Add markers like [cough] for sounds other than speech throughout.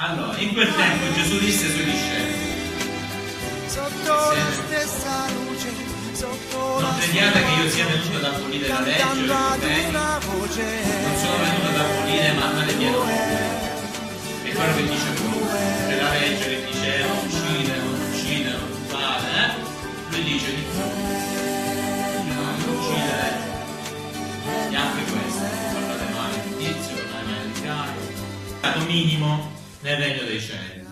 Allora, in quel tempo Gesù disse ai suoi discepoli, Sotto la stessa luce, sotto non crediate che io sia venuto ad abolire la legge non sono venuto ad abolire ma ad adempiere. E quello che dice lui, che la legge che dice non uccide, non uccide, non rubare, eh? Lui dice di più. Non uccidere. E anche questo, parlare male di tizio, parlare male di caro. Stato minimo nel regno dei cieli.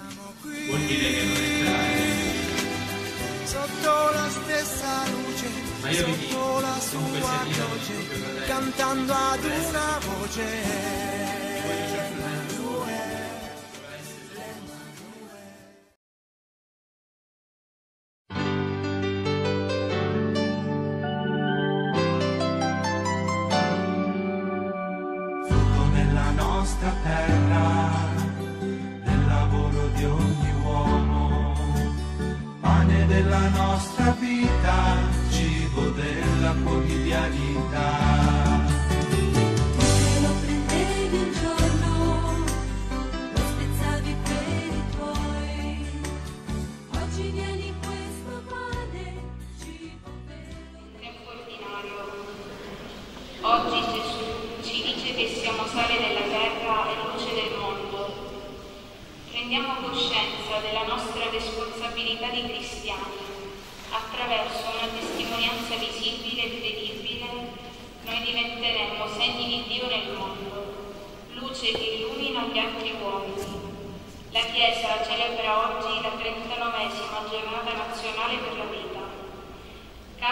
Vuol dire che non entrerà nel regno dei cieli. Sotto la stessa luce, Ma io vi dico, sotto la comunque sia Dio, cantando ad una voce.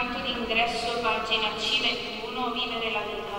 Canto d'ingresso, pagina C21, Vivere la vita.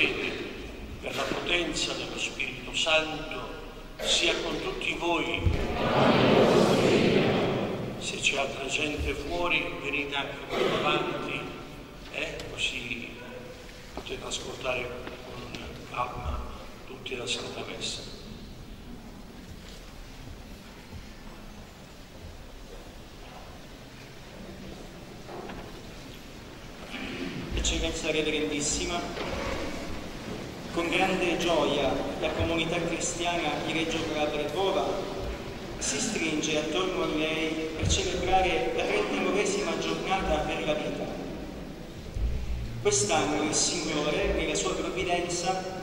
Fede, per la potenza dello Spirito Santo, sia con tutti voi. Se c'è altra gente fuori, venite anche qui davanti, eh? così potete ascoltare con calma tutti la Santa Messa. Eccellenza Reverendissima, con grande gioia la comunità cristiana di Reggio Calabria si stringe attorno a lei per celebrare la trentanovesima giornata per la vita. Quest'anno il Signore, nella sua provvidenza,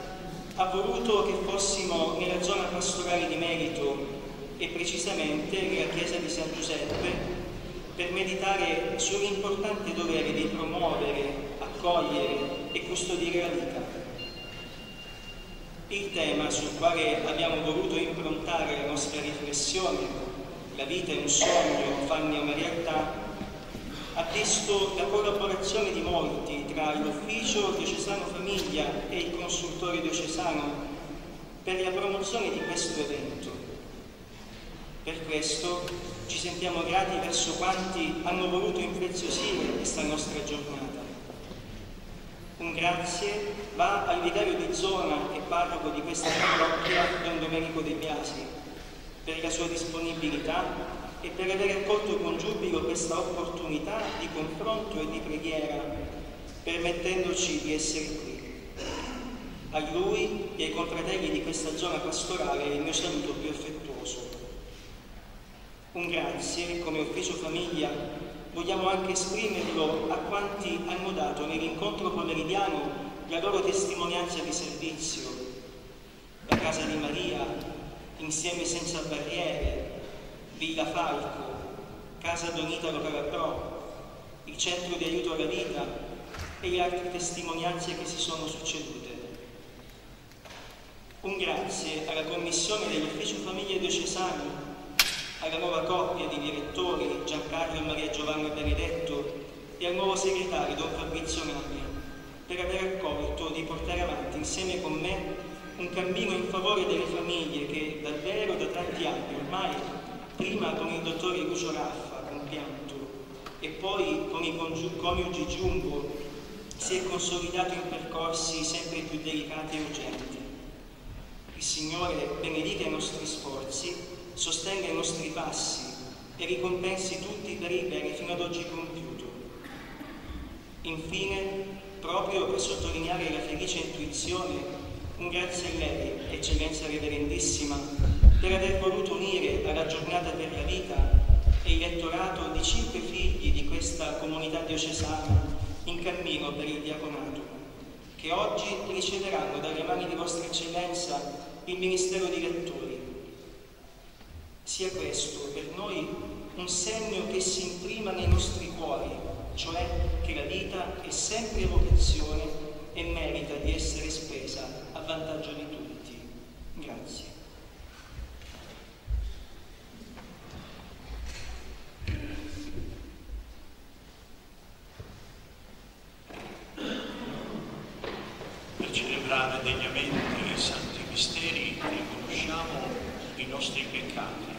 ha voluto che fossimo nella zona pastorale di merito e precisamente nella chiesa di San Giuseppe per meditare sull'importante dovere di promuovere, accogliere e custodire la vita. Il tema sul quale abbiamo voluto improntare la nostra riflessione, la vita è un sogno, fanne una realtà, ha visto la collaborazione di molti tra l'ufficio diocesano famiglia e il consultore diocesano per la promozione di questo evento. Per questo ci sentiamo grati verso quanti hanno voluto impreziosire questa nostra giornata. Un grazie va al vicario di zona e parroco di questa parrocchia, Don Domenico De Biasi, per la sua disponibilità e per aver accolto con giubilo questa opportunità di confronto e di preghiera, permettendoci di essere qui. A lui e ai confratelli di questa zona pastorale il mio saluto più affettuoso. Un grazie come ufficio famiglia vogliamo anche esprimerlo a quanti hanno dato nell'incontro pomeridiano la loro testimonianza di servizio. La Casa di Maria, Insieme Senza Barriere, Villa Falco, Casa Don Italo Calabrò, il Centro di Aiuto alla Vita e le altre testimonianze che si sono succedute. Un grazie alla Commissione dell'Ufficio Famiglie Diocesano alla nuova coppia di direttori Giancarlo e Maria Giovanna Benedetto e al nuovo segretario Don Fabrizio Naglia per aver accolto di portare avanti insieme con me un cammino in favore delle famiglie che davvero da tanti anni ormai, prima con il dottore Lucio Raffa, compianto, e poi con i coniugi Giumbo, si è consolidato in percorsi sempre più delicati e urgenti. Il Signore benedica i nostri sforzi sostenga i nostri passi e ricompensi tutti il bene fino ad oggi compiuto. Infine, proprio per sottolineare la felice intuizione, un grazie a lei, Eccellenza Reverendissima, per aver voluto unire alla giornata per la vita e il lettorato di cinque figli di questa comunità diocesana in cammino per il diaconato, che oggi riceveranno dalle mani di Vostra Eccellenza il Ministero di Lettori sia questo per noi un segno che si imprima nei nostri cuori, cioè che la vita è sempre vocazione e merita di essere spesa a vantaggio di tutti. Grazie. Degnamente i santi misteri riconosciamo i nostri peccati.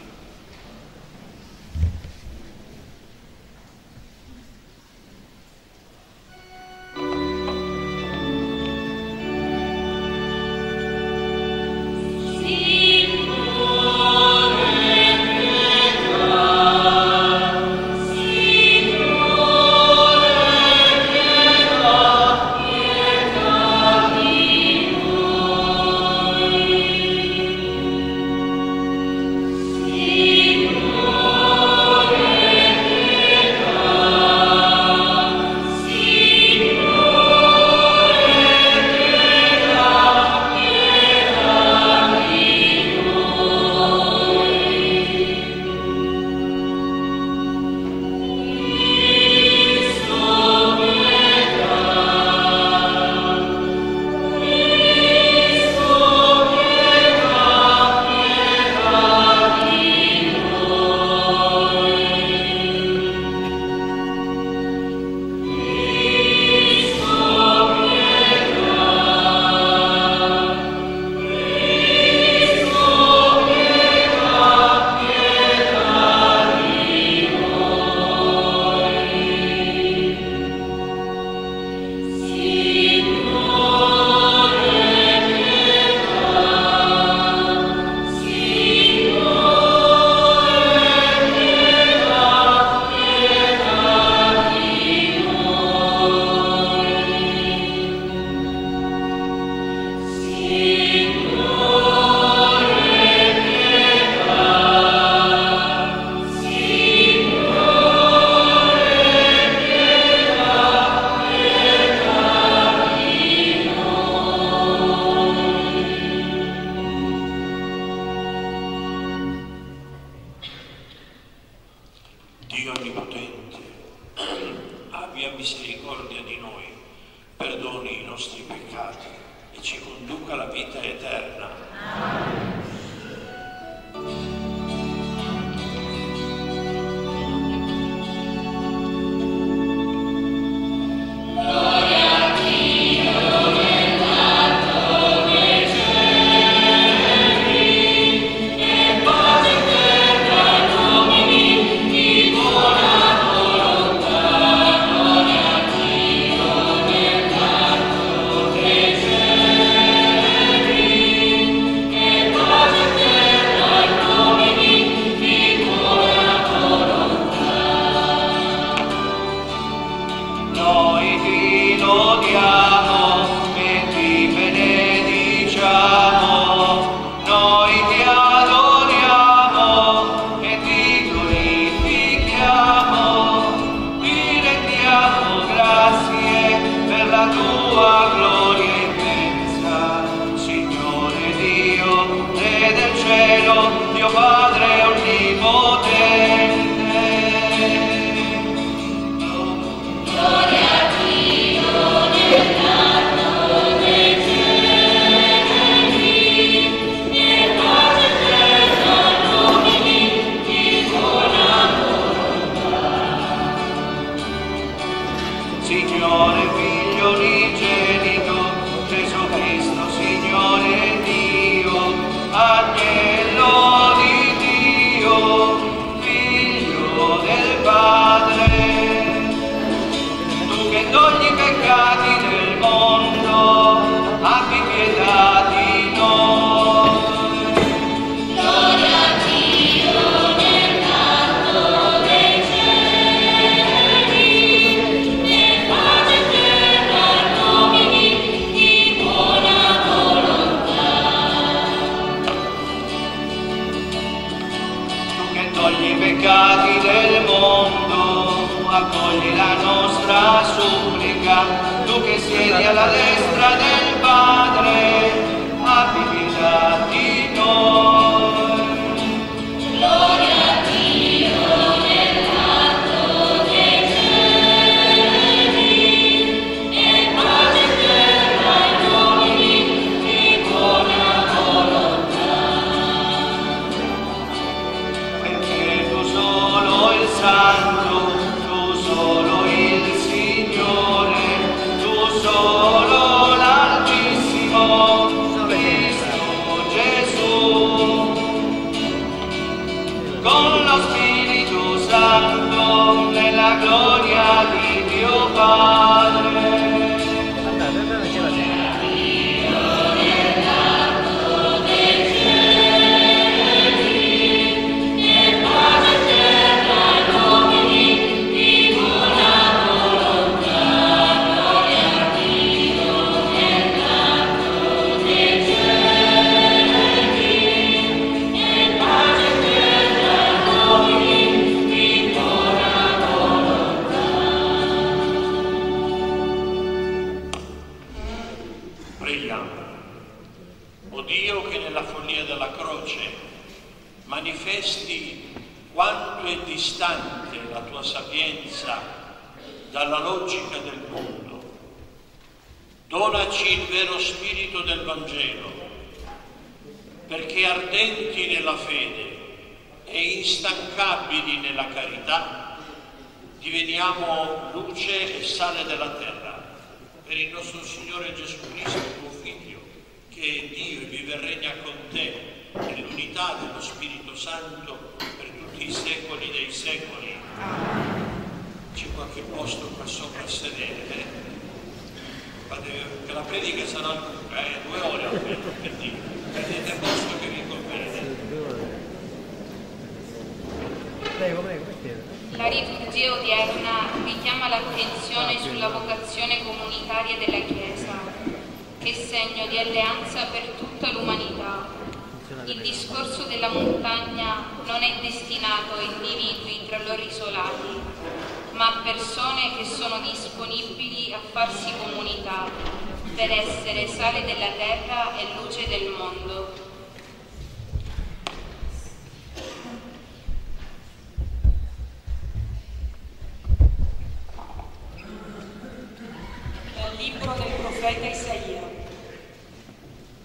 Libro del profeta Isaia.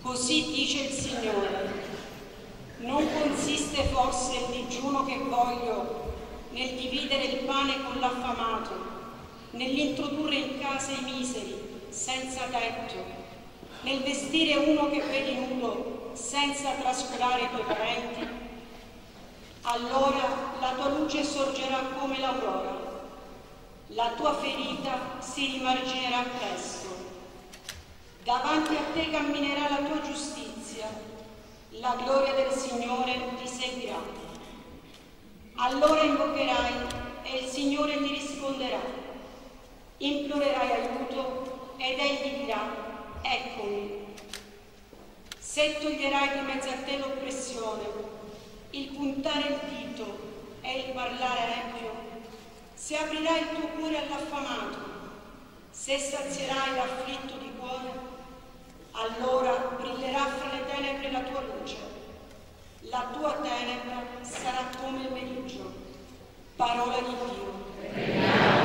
Così dice il Signore. Non consiste forse il digiuno che voglio nel dividere il pane con l'affamato, nell'introdurre in casa i miseri, senza tetto, nel vestire uno che vedi nudo, senza trascurare i tuoi parenti? Allora la tua luce sorgerà come l'aurora, la tua ferita si rimarginerà presto. Davanti a te camminerà la tua giustizia, la gloria del Signore ti seguirà. Allora invocherai e il Signore ti risponderà. Implorerai aiuto ed egli dirà, eccomi. Se toglierai di mezzo a te l'oppressione, il puntare il dito e il parlare empio, se aprirai il tuo cuore all'affamato, se sazierai l'afflitto di cuore, allora brillerà fra le tenebre la tua luce. La tua tenebra sarà come il meriggio. Parola di Dio. Dalla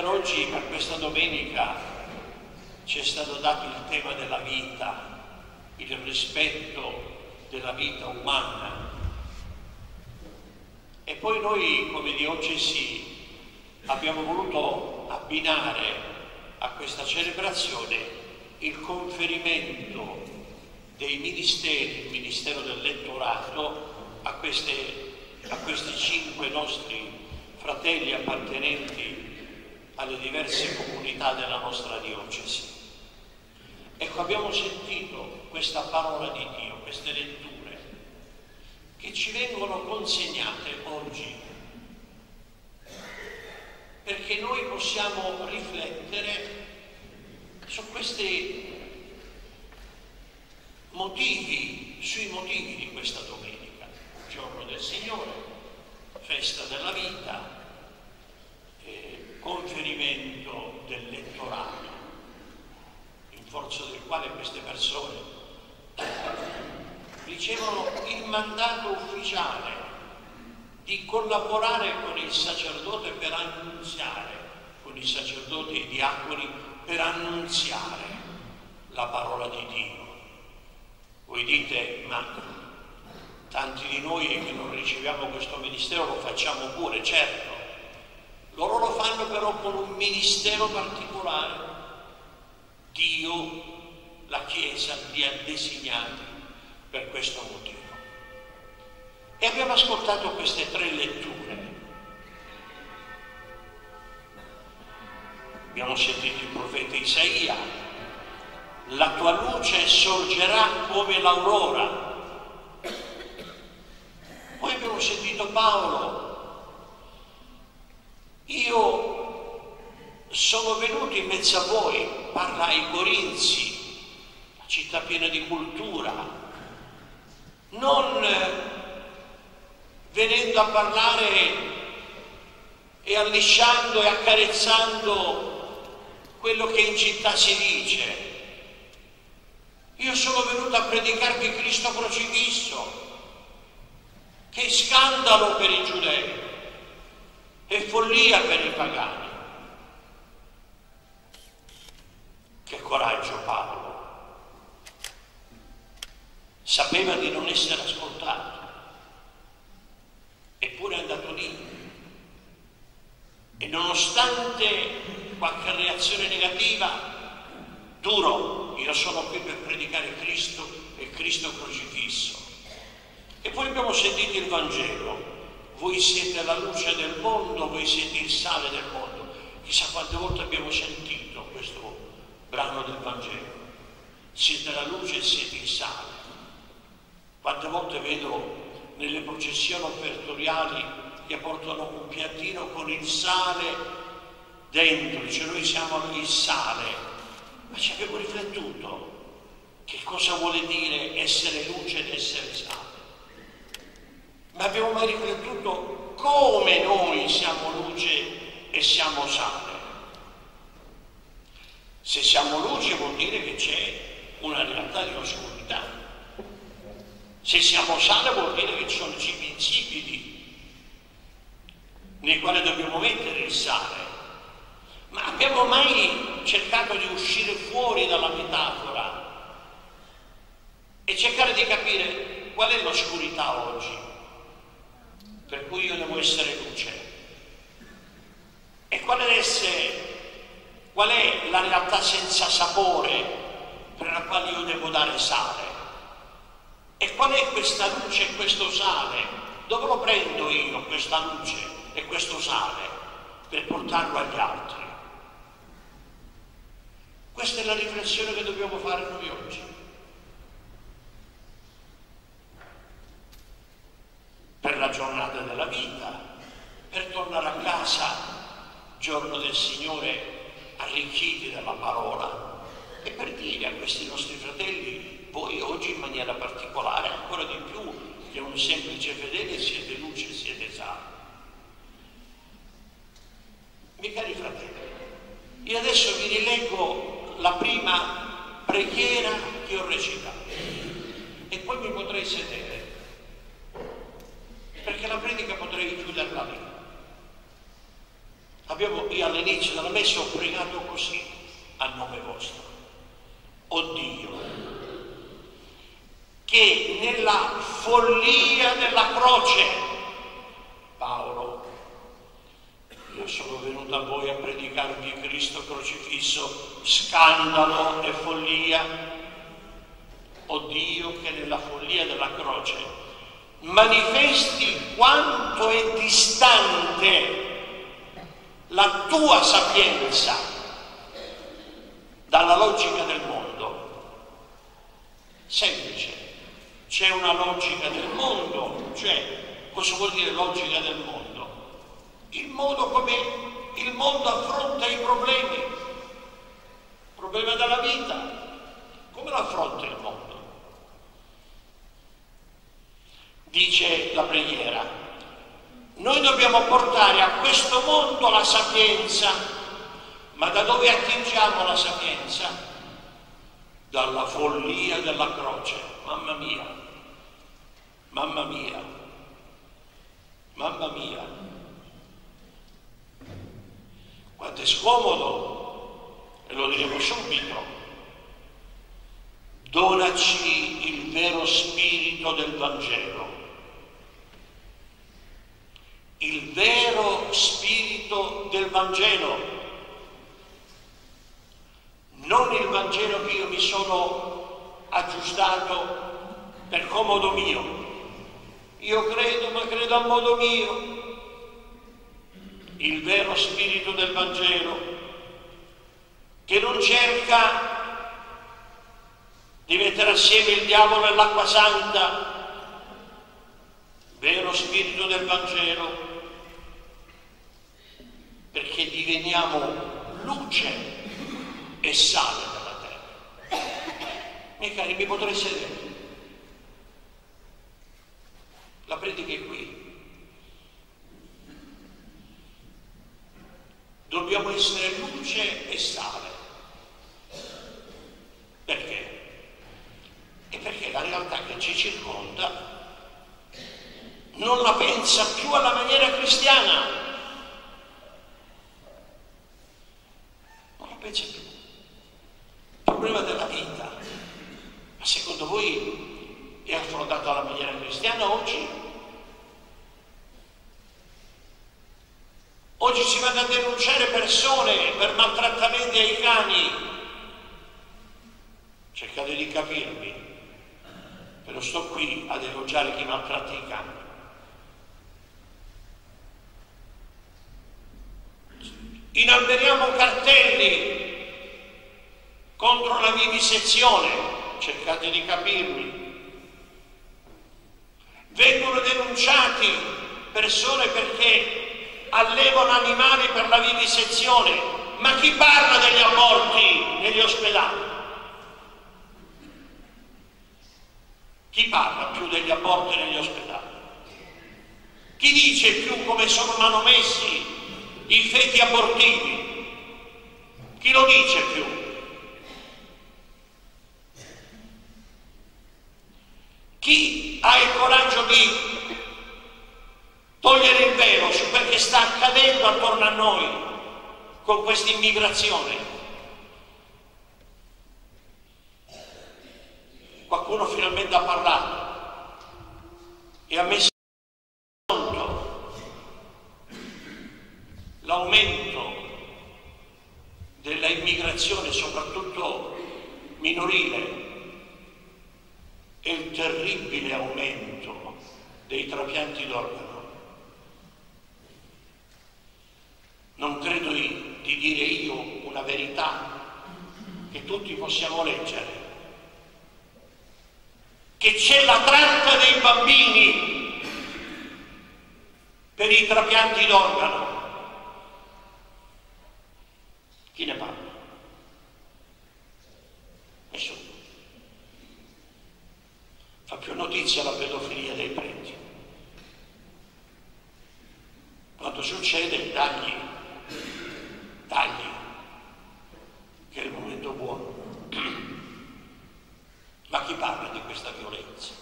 Per oggi, per questa domenica, ci è stato dato il tema della vita, il rispetto della vita umana. E poi noi, come diocesi, abbiamo voluto abbinare a questa celebrazione il conferimento dei ministeri, il ministero del lettorato, a, queste, a questi cinque nostri fratelli appartenenti alle diverse comunità della nostra diocesi. Ecco, abbiamo sentito questa parola di Dio, queste letture, che ci vengono consegnate oggi, perché noi possiamo riflettere su questi motivi, sui motivi di questa domenica, giorno del Signore, festa della vita, conferimento del lettorato, in forza del quale queste persone ricevono il mandato ufficiale di collaborare con il sacerdote per annunziare, con i sacerdoti e i diaconi per annunziare la parola di Dio. Voi dite, ma tanti di noi che non riceviamo questo ministero lo facciamo pure, certo, loro lo fanno però con un ministero particolare. Dio, la Chiesa li ha designati per questo motivo. E abbiamo ascoltato queste tre letture. Abbiamo sentito il profeta Isaia, la tua luce sorgerà come l'aurora. Poi abbiamo sentito Paolo, io sono venuto in mezzo a voi, parla ai Corinzi, la città piena di cultura, non venendo a parlare e allisciando e accarezzando quello che in città si dice. Io sono venuto a predicarvi Cristo crocifisso, che scandalo per i giudei e follia per i pagani. Che coraggio Paolo! Sapeva di non essere ascoltato, eppure è andato lì. E nonostante qualche reazione negativa, duro, io sono qui per predicare Cristo e Cristo crocifisso. E poi abbiamo sentito il Vangelo. Voi siete la luce del mondo, voi siete il sale del mondo. Chissà quante volte abbiamo sentito questo brano del Vangelo. Siete la luce e siete il sale. Quante volte vedo nelle processioni offertoriali che portano un piattino con il sale dentro, dice noi siamo il sale. Ma ci abbiamo riflettuto che cosa vuole dire essere luce ed essere sale. Ma abbiamo mai riflettuto come noi siamo luce e siamo sale? Se siamo luce vuol dire che c'è una realtà di oscurità. Se siamo sale vuol dire che ci sono cibi insipidi nei quali dobbiamo mettere il sale. Ma abbiamo mai cercato di uscire fuori dalla metafora e cercare di capire qual è l'oscurità oggi? Per cui io devo essere luce. E qual è, essere, qual è la realtà senza sapore per la quale io devo dare sale? E qual è questa luce e questo sale? Dove lo prendo io questa luce e questo sale per portarlo agli altri? Questa è la riflessione che dobbiamo fare noi oggi. Per la giornata della vita, per tornare a casa, giorno del Signore, arricchiti dalla parola, e per dire a questi nostri fratelli, voi oggi in maniera particolare, ancora di più che un semplice fedele, siete luce siete sale. Miei cari fratelli, io adesso vi rileggo la prima preghiera che ho recitato. E poi mi potrei sedere perché la predica potrei chiuderla lì. Abbiamo, io all'inizio della messa ho pregato così a nome vostro. O Dio, che nella follia della croce, Paolo, io sono venuto a voi a predicarvi Cristo crocifisso, scandalo e follia. O Dio che nella follia della croce manifesti quanto è distante la tua sapienza dalla logica del mondo. Semplice, c'è una logica del mondo, cioè cosa vuol dire logica del mondo? Il modo come il mondo affronta i problemi, il problema della vita, come lo affronta il mondo? Dice la preghiera, noi dobbiamo portare a questo mondo la sapienza, ma da dove attingiamo la sapienza? Dalla follia della croce, mamma mia, mamma mia. mamma mia, quanto è scomodo, e lo diremo subito, donaci il vero spirito del Vangelo, il vero spirito del Vangelo, non il Vangelo che io mi sono aggiustato per comodo mio. Io credo, ma credo a modo mio. Il vero spirito del Vangelo, che non cerca di mettere assieme il diavolo e l'acqua santa, vero spirito del Vangelo, perché diveniamo luce e sale della terra. Miei cari, mi potrei sedere. La predica è qui. Dobbiamo essere luce e sale. Perché? E perché la realtà che ci circonda non la pensa più alla maniera cristiana. Non la pensa più. Il problema della vita, ma secondo voi è affrontato alla maniera cristiana oggi? Oggi si vanno a denunciare persone per maltrattamenti ai cani. Cercate di capirmi, però sto qui a denunciare chi maltratta i cani. Inalberiamo cartelli contro la vivisezione, cercate di capirmi. Vengono denunciati persone perché allevano animali per la vivisezione, ma chi parla degli aborti negli ospedali? Chi parla più degli aborti negli ospedali? Chi dice più come sono manomessi i feti abortivi? Chi lo dice più? Chi ha il coraggio di togliere il velo su quel che sta accadendo attorno a noi con questa immigrazione? Qualcuno finalmente ha parlato e ha messo in conto l'aumento della immigrazione, soprattutto minorile, e il terribile aumento dei trapianti d'organo. Non credo di, di dire io una verità che tutti possiamo leggere, che c'è la tratta dei bambini per i trapianti d'organo. Chi ne parla? Nessuno. Fa più notizia la pedofilia dei preti. Quando succede, tagli, tagli, che è il momento buono. Ma chi parla di questa violenza?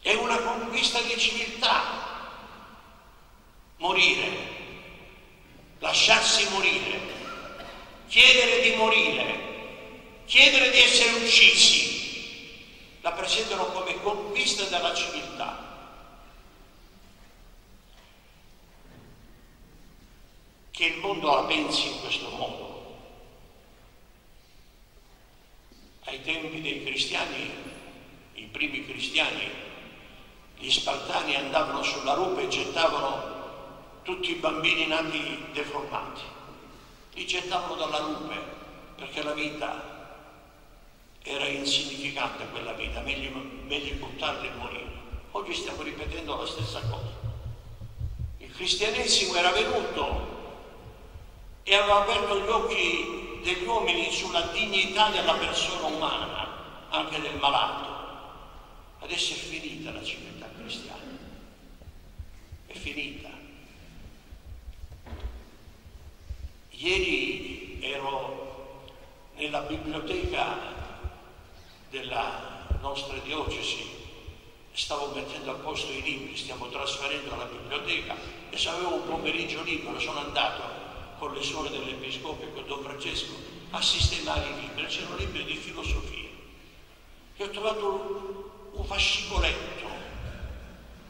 È una conquista di civiltà morire, lasciarsi morire, chiedere di morire, chiedere di essere uccisi, la presentano come conquista della civiltà. Che il mondo la pensi in questo modo. Ai tempi dei cristiani, i primi cristiani, gli spartani andavano sulla rupe e gettavano tutti i bambini nati deformati. Li gettavano dalla rupe perché la vita era insignificante quella vita, meglio, meglio buttarli e morire. Oggi stiamo ripetendo la stessa cosa. Il cristianesimo era venuto e aveva aperto gli occhi degli uomini sulla dignità della persona umana, anche del malato. Adesso è finita la civiltà cristiana, è finita. Ieri ero nella biblioteca della nostra diocesi, stavo mettendo a posto i libri, stiamo trasferendo alla biblioteca e se avevo un pomeriggio libero sono andato con le suore dell'Episcopio e con Don Francesco a sistemare i libri, c'erano libri di filosofia e ho trovato un fascicoletto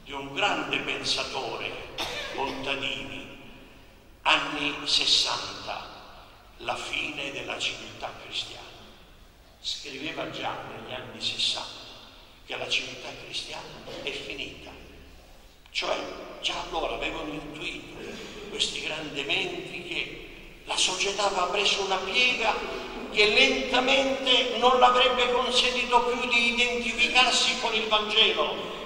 di un grande pensatore, Montadini, anni 60, la fine della civiltà cristiana. Scriveva già negli anni 60 che la civiltà cristiana è finita. Cioè, già allora avevano intuito questi grandi menti che la società aveva preso una piega che lentamente non l'avrebbe consentito più di identificarsi con il Vangelo.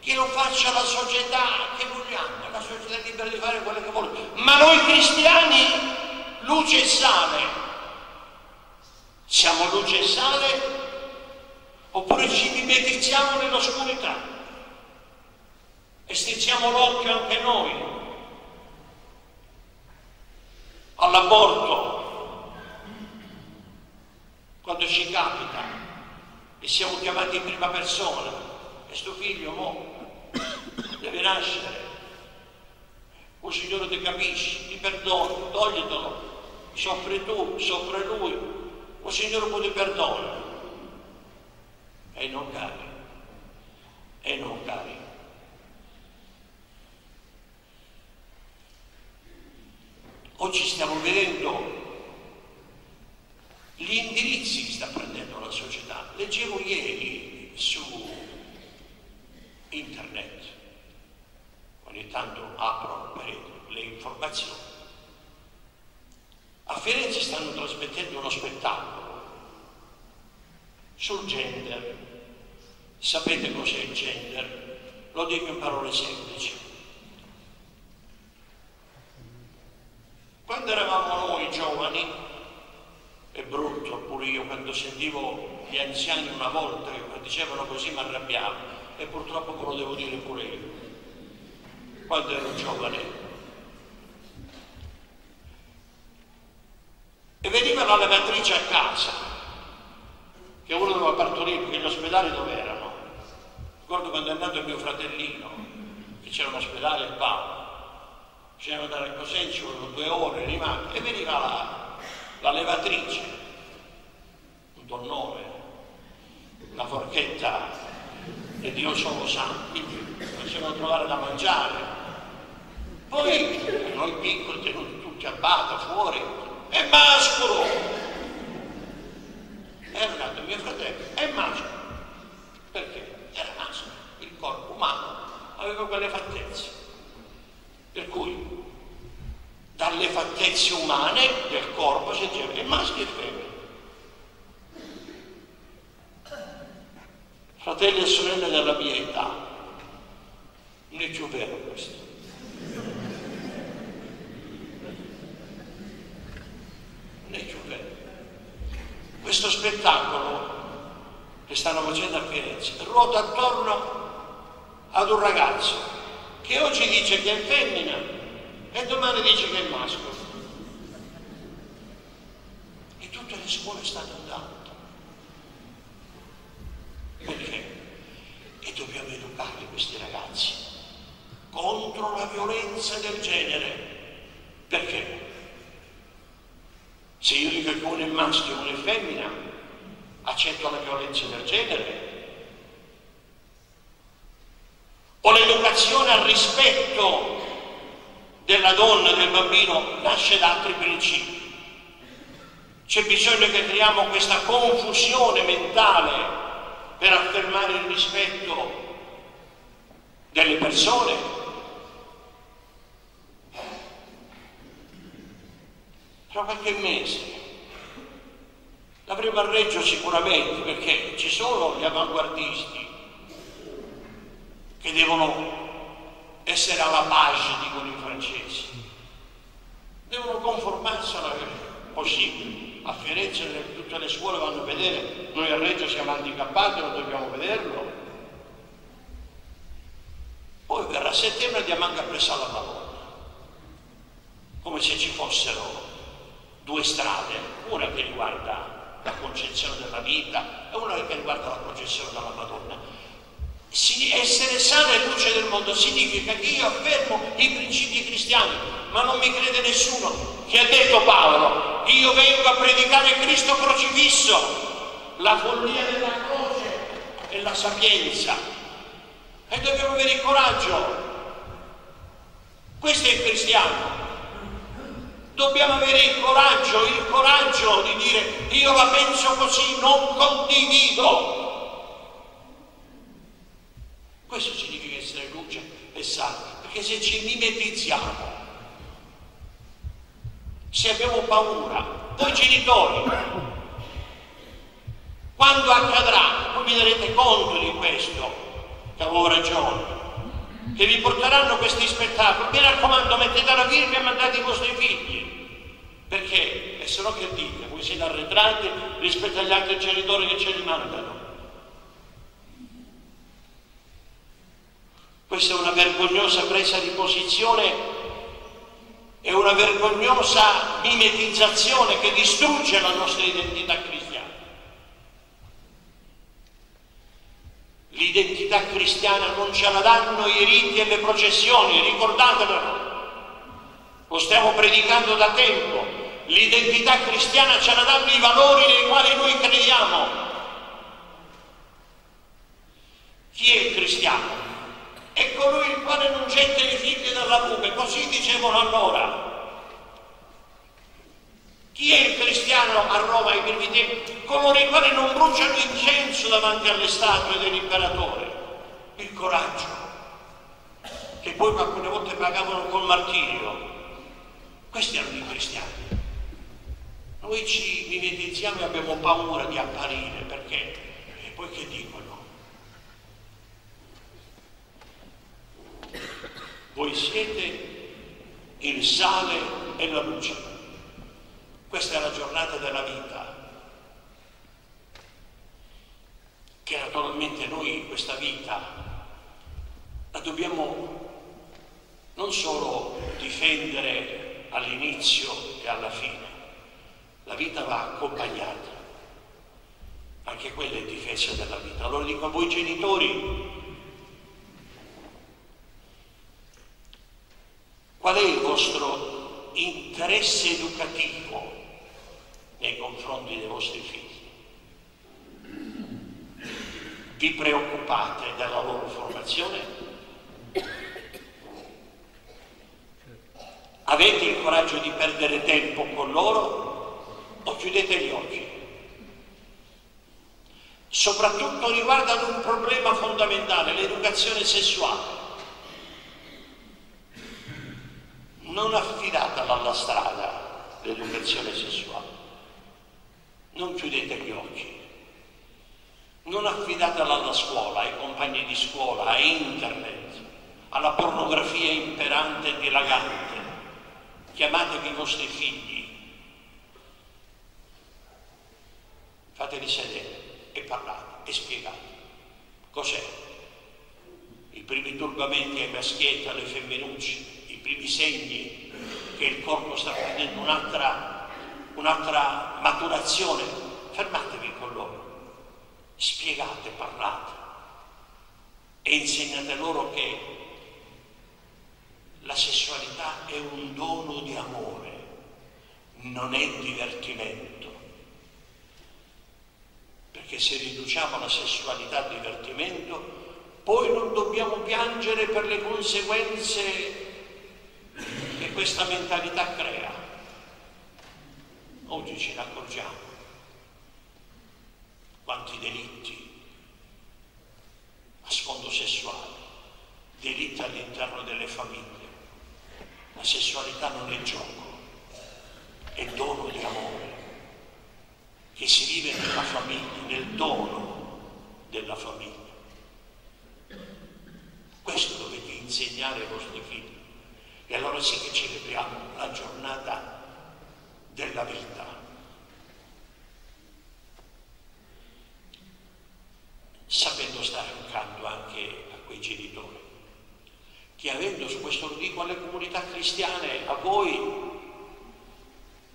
Che lo faccia la società che vogliamo, la società è libera di fare quello che vuole. Ma noi cristiani, luce e sale, siamo luce e sale oppure ci mimetizziamo nell'oscurità e strizziamo l'occhio anche noi all'aborto. Quando ci capita e siamo chiamati in prima persona e sto figlio mo deve nascere. O Signore ti capisci, ti perdono, toglitelo, soffri tu, soffre lui, o Signore poi ti perdona. E non cari, e non cari. Oggi stiamo vedendo gli indirizzi che sta prendendo la società. Leggevo ieri su internet, ogni tanto apro le informazioni. A Firenze stanno trasmettendo uno spettacolo sul gender. Sapete cos'è il gender? Lo dico in parole semplici. Quando eravamo noi giovani, è brutto pure io quando sentivo gli anziani una volta che dicevano così mi arrabbiavo e purtroppo ve lo devo dire pure io. Quando ero giovane e veniva la lavatrice a casa che uno doveva partorire perché gli ospedali dove erano ricordo quando è andato il mio fratellino che c'era un ospedale a Paolo c'erano da Recosè ci volevano due ore rimane e veniva la, la levatrice un donnone la forchetta e Dio solo sa facevano trovare da mangiare poi noi piccoli tenuti tutti a bada fuori è mascolo. Era nato mio fratello, è mascolo. Perché? Era mascolo, il corpo umano aveva quelle fattezze. Per cui dalle fattezze umane del corpo si è maschio e femmina. Fratelli e sorelle della mia età, non è più vero questo. né chiudere. Questo spettacolo che stanno facendo a Firenze ruota attorno ad un ragazzo che oggi dice che è femmina e domani dice che è maschio. E tutte le scuole stanno andando. Perché? E dobbiamo educare questi ragazzi contro la violenza del genere. Perché? Se io dico che uno è maschio e uno è femmina, accetto la violenza del genere. O l'educazione al rispetto della donna, del bambino, nasce da altri principi. C'è bisogno che creiamo questa confusione mentale per affermare il rispetto delle persone tra qualche mese. L'avremo a Reggio sicuramente perché ci sono gli avanguardisti che devono essere alla page, dicono i francesi. Devono conformarsi alla possibile. A Firenze tutte le scuole vanno a vedere, noi a Reggio siamo handicappati, non dobbiamo vederlo. Poi verrà settembre andiamo anche a presa la Madonna, come se ci fossero due strade, una che riguarda la concezione della vita e una che riguarda la concezione della Madonna. Si- essere sale e luce del mondo significa che io affermo i principi cristiani, ma non mi crede nessuno che ha detto Paolo, io vengo a predicare Cristo crocifisso, la follia della croce e la sapienza. E dobbiamo avere il coraggio. Questo è il cristiano. Dobbiamo avere il coraggio, il coraggio di dire io la penso così, non condivido. Questo significa essere luce e sale, perché se ci mimetizziamo, se abbiamo paura, voi genitori, quando accadrà, voi vi darete conto di questo, che avevo ragione, che vi porteranno questi spettacoli, mi raccomando mettete la firma e mandate i vostri figli, perché? E se no che dite? Voi siete arretrati rispetto agli altri genitori che ce li mandano. Questa è una vergognosa presa di posizione, è una vergognosa mimetizzazione che distrugge la nostra identità cristiana. L'identità cristiana non ce la danno i riti e le processioni, ricordatevelo. Lo stiamo predicando da tempo. L'identità cristiana ce la danno i valori nei quali noi crediamo. Chi è cristiano? È colui il quale non getta i figli dalla buca, così dicevano allora. Chi è il cristiano a Roma ai primi tempi? Coloro i quali non bruciano incenso davanti alle statue dell'imperatore. Il coraggio, che poi alcune volte pagavano col martirio. Questi erano i cristiani. Noi ci mimetizziamo e abbiamo paura di apparire perché? E poi che dicono? Voi siete il sale e la luce. Questa è la giornata della vita. Che naturalmente noi questa vita la dobbiamo non solo difendere all'inizio e alla fine, la vita va accompagnata. Anche quella è difesa della vita. Allora dico a voi genitori, Qual è il vostro interesse educativo nei confronti dei vostri figli? Vi preoccupate della loro formazione? Avete il coraggio di perdere tempo con loro o chiudete gli occhi? Soprattutto riguardano un problema fondamentale, l'educazione sessuale. Non affidatela alla strada l'educazione sessuale. Non chiudete gli occhi. Non affidatela alla scuola, ai compagni di scuola, a internet, alla pornografia imperante e dilagante. Chiamatevi i vostri figli. Fateli sedere e parlate e spiegate. Cos'è? I primi turbamenti ai maschietti, alle femminucce, primi segni che il corpo sta prendendo un'altra, un'altra maturazione, fermatevi con loro, spiegate, parlate. E insegnate loro che la sessualità è un dono di amore, non è divertimento. Perché se riduciamo la sessualità a divertimento, poi non dobbiamo piangere per le conseguenze questa mentalità crea. Oggi ce ne accorgiamo quanti delitti a sfondo sessuale, delitti all'interno delle famiglie. La sessualità non è gioco, è dono di amore che si vive nella famiglia, nel dono della famiglia. Questo dovete insegnare ai vostri figli. E allora sì che celebriamo la giornata della vita. Sapendo stare accanto anche a quei genitori, che avendo, questo lo dico alle comunità cristiane, a voi,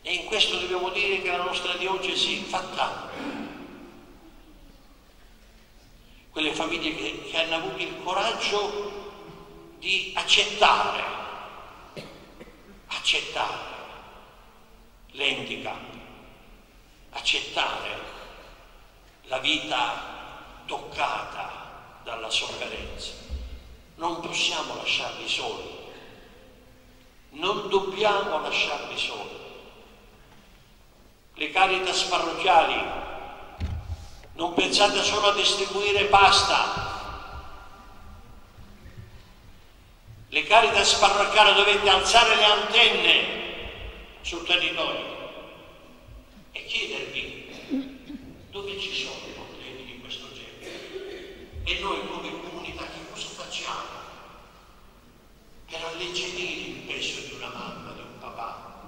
e in questo dobbiamo dire che la nostra diocesi fa tanto, quelle famiglie che, che hanno avuto il coraggio di accettare, accettare l'handicap, accettare la vita toccata dalla sofferenza. Non possiamo lasciarli soli, non dobbiamo lasciarli soli. Le caritas parrocchiali, non pensate solo a distribuire pasta. Le caritas parrocchiali dovete alzare le antenne sul territorio e chiedervi dove ci sono problemi di questo genere. E noi come comunità che cosa facciamo per alleggerire il peso di una mamma, di un papà,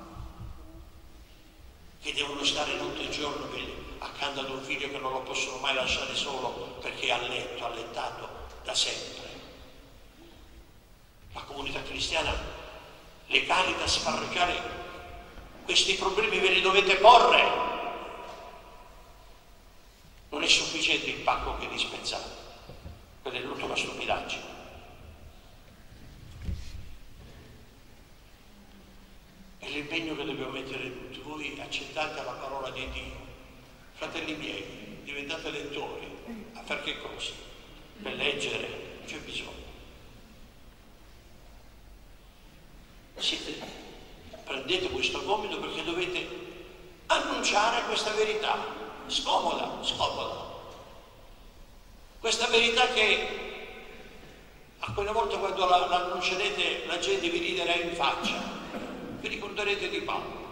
che devono stare tutto il giorno per- accanto ad un figlio che non lo possono mai lasciare solo perché è a letto, allettato da sempre. La comunità cristiana, parrocchiali, questi problemi ve li dovete porre. Non è sufficiente il pacco che dispensate, quella è l'ultima stupidaggine. È l'impegno che dobbiamo mettere tutti. Voi accettate la parola di Dio. Fratelli miei, diventate lettori. A far che cosa? Per leggere, c'è bisogno. Siete, prendete questo compito perché dovete annunciare questa verità. Scomoda, scomoda. Questa verità che a quella volta quando la, la annuncerete la gente vi riderà in faccia, vi ricorderete di Paolo.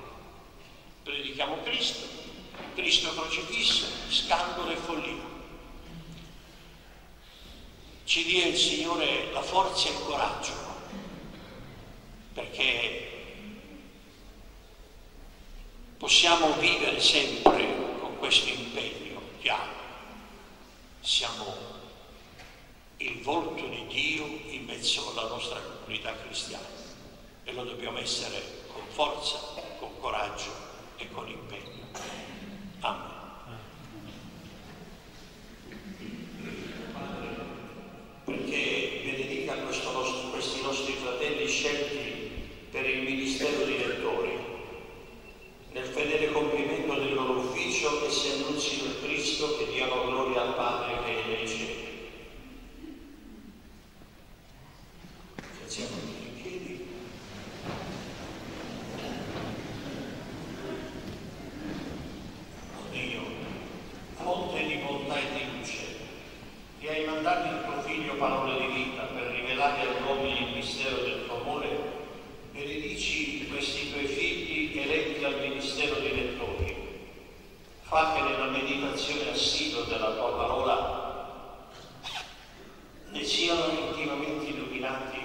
Predichiamo Cristo, Cristo crocifisso, scandalo e follia. Ci dia il Signore la forza e il coraggio, perché possiamo vivere sempre con questo impegno chiaro. Siamo il volto di Dio in mezzo alla nostra comunità cristiana e lo dobbiamo essere con forza, con coraggio e con impegno. Amen. Perché benedica nostro- questi nostri fratelli scelti per il ministero di lettori, nel fedele compimento del loro ufficio e si annunzino il Cristo che diano gloria al Padre che è nei cieli. Facciamo in piedi. Oh Dio, fonte di bontà e di luce, che hai mandato il tuo figlio parole di vita per rivelare agli uomini il mistero del tuo amore, benedici questi tuoi figli eletti al ministero di lettori. Fa che nella meditazione assidua della tua parola ne siano intimamente illuminati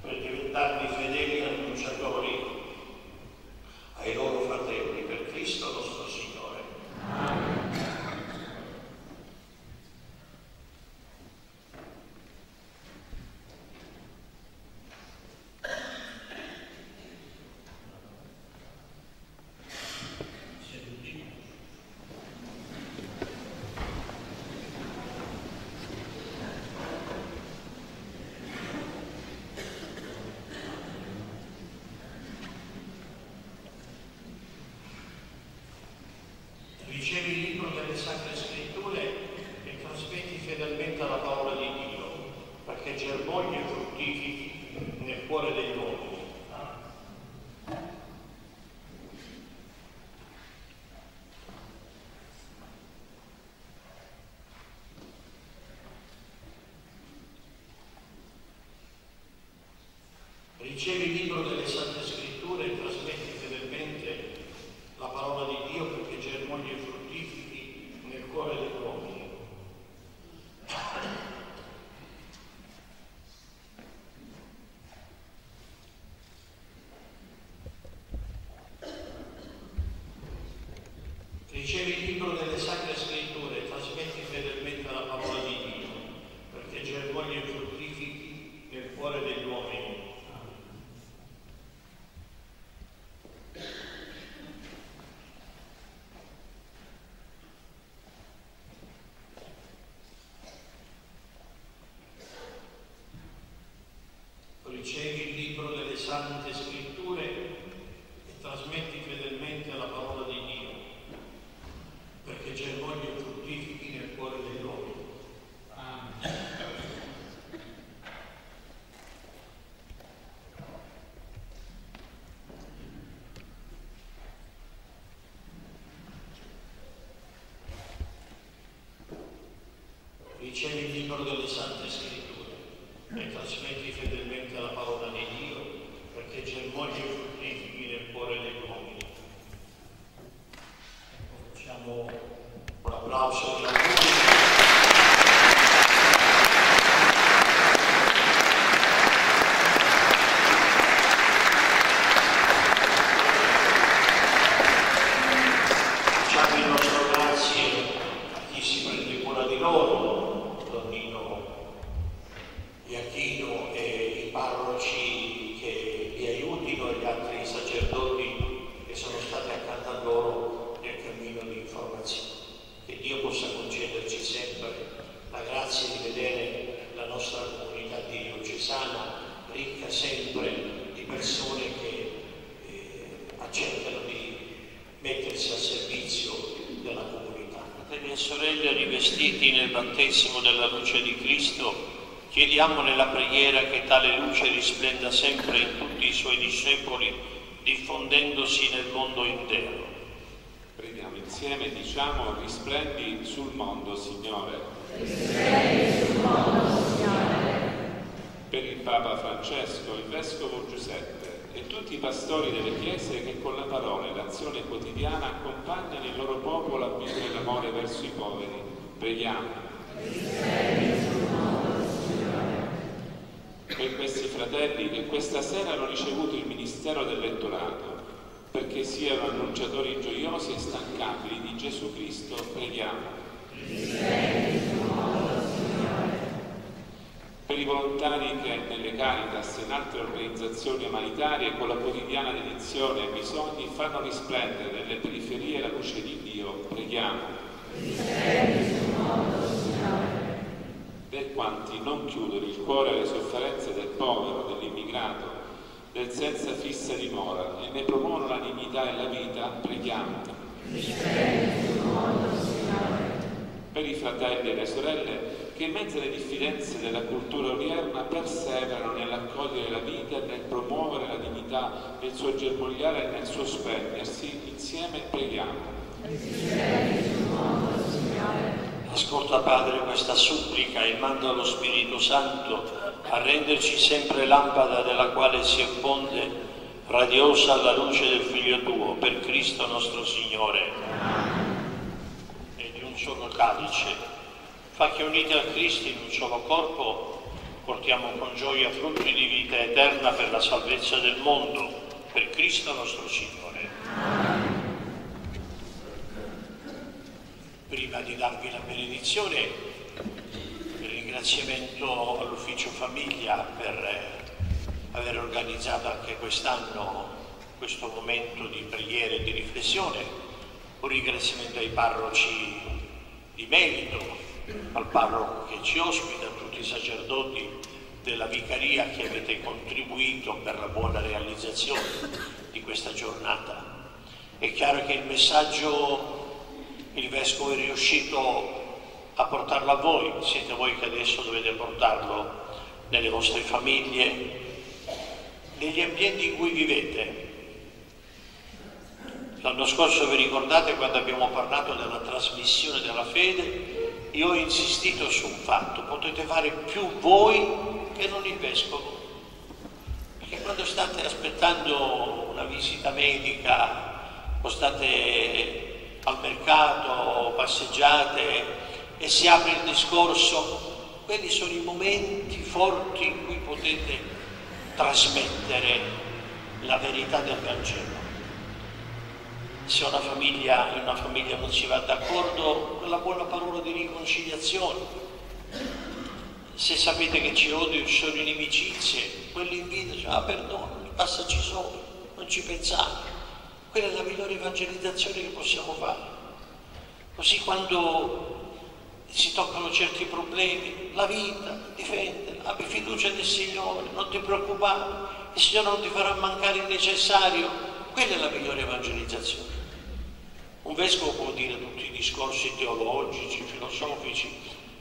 per diventarne fedeli annunciatori ai loro fratelli per Cristo nostro Signore. Ricevi il libro delle rivestiti nel battesimo della luce di Cristo, chiediamo nella preghiera che tale luce risplenda sempre in tutti i suoi discepoli, diffondendosi nel mondo intero. Preghiamo insieme diciamo risplendi sul mondo, Signore. Per il Papa Francesco, il Vescovo Giuseppe e tutti i pastori delle chiese che con la parola e l'azione quotidiana accompagnano il loro popolo a vivere l'amore verso i poveri. Preghiamo. Per questi fratelli che questa sera hanno ricevuto il ministero del lettorato, perché siano annunciatori gioiosi e stancabili di Gesù Cristo, preghiamo. Per i volontari che nelle Caritas e in altre organizzazioni umanitarie con la quotidiana dedizione ai bisogni fanno risplendere nelle periferie la luce di Dio, preghiamo. Per quanti non chiudono il cuore alle sofferenze del povero, dell'immigrato, del senza fissa dimora e ne promuovono la dignità e la vita, preghiamo. Per i fratelli e le sorelle che in mezzo alle diffidenze della cultura odierna perseverano nell'accogliere la vita e nel promuovere la dignità nel suo germogliare e nel suo spegnersi, insieme preghiamo. Ascolta Padre questa supplica e manda lo Spirito Santo a renderci sempre lampada della quale si effonde radiosa la luce del Figlio tuo, per Cristo nostro Signore. E di un solo calice, fa che uniti a Cristo in un solo corpo portiamo con gioia frutti di vita eterna per la salvezza del mondo, per Cristo nostro Signore. Prima di darvi la benedizione, il ringraziamento all'ufficio famiglia per eh, aver organizzato anche quest'anno questo momento di preghiera e di riflessione, un ringraziamento ai parroci di merito, al parroco che ci ospita, a tutti i sacerdoti della vicaria che avete contribuito per la buona realizzazione di questa giornata. È chiaro che il messaggio il Vescovo è riuscito a portarlo a voi, siete voi che adesso dovete portarlo nelle vostre famiglie, negli ambienti in cui vivete. L'anno scorso vi ricordate quando abbiamo parlato della trasmissione della fede, io ho insistito su un fatto, potete fare più voi che non il Vescovo. Perché quando state aspettando una visita medica o state al mercato, passeggiate e si apre il discorso, quelli sono i momenti forti in cui potete trasmettere la verità del Vangelo. Se una famiglia, in una famiglia non si va d'accordo, quella buona parola di riconciliazione. Se sapete che ci odio ci sono inimicizie, quell'invito, ah perdono, passaci sopra, non ci pensate. Quella è la migliore evangelizzazione che possiamo fare. Così quando si toccano certi problemi, la vita, difendela, abbi fiducia nel Signore, non ti preoccupare, il Signore non ti farà mancare il necessario, quella è la migliore evangelizzazione. Un vescovo può dire tutti i discorsi teologici, filosofici,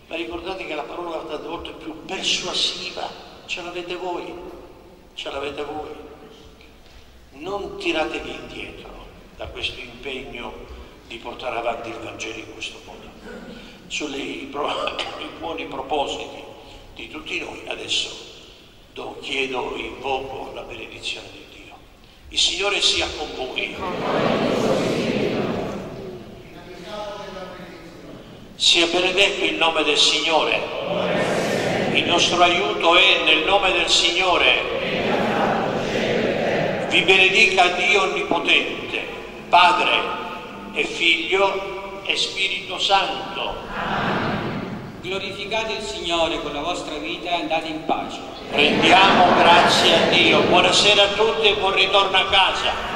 ma ricordate che la parola tante volte più persuasiva ce l'avete voi, ce l'avete voi. Non tiratevi indietro da questo impegno di portare avanti il Vangelo in questo modo. Sui [coughs] buoni propositi di tutti noi adesso do, chiedo, invoco la benedizione di Dio. Il Signore sia con voi. Sia benedetto il nome del Signore. Il nostro aiuto è nel nome del Signore. Vi benedica Dio Onnipotente, Padre e Figlio e Spirito Santo. Glorificate il Signore con la vostra vita e andate in pace. Rendiamo grazie a Dio. Buonasera a tutti e buon ritorno a casa.